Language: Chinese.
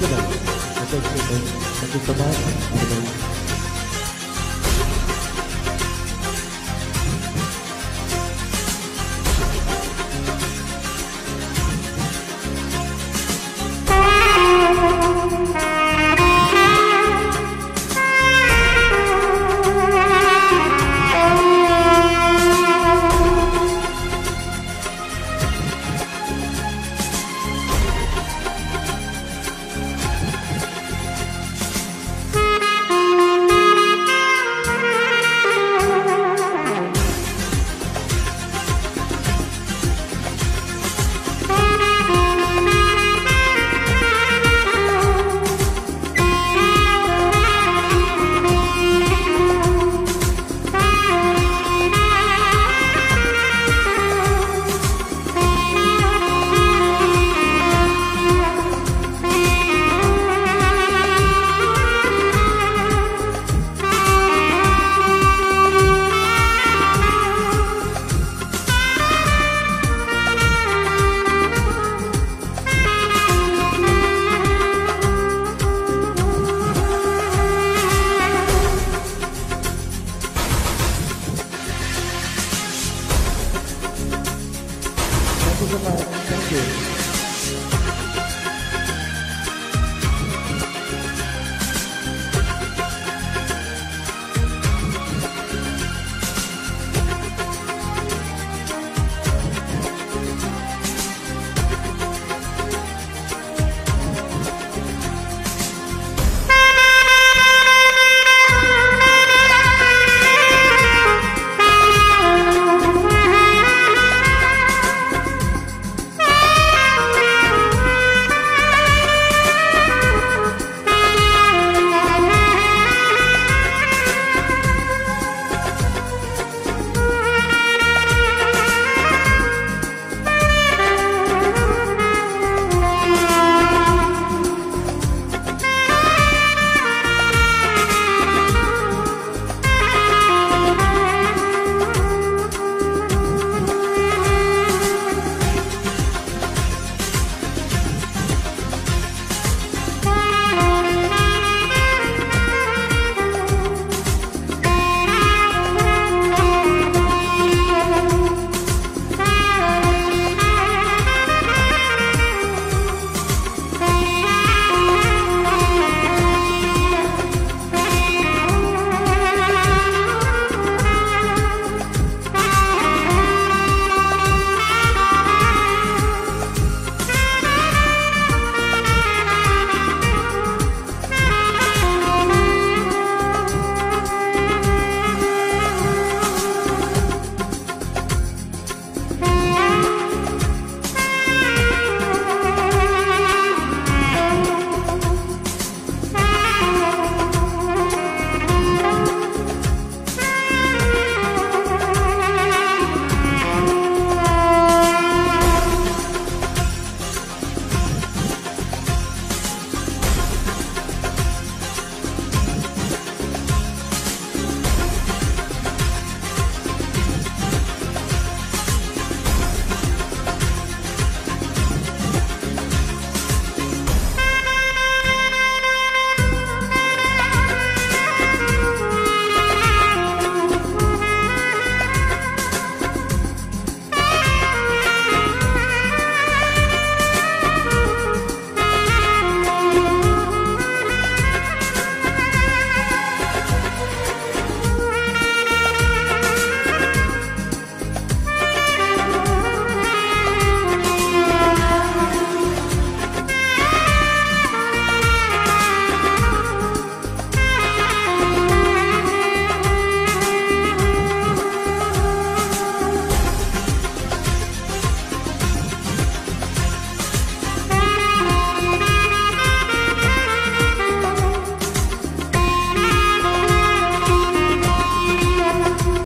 Tidak, atau itu. Records.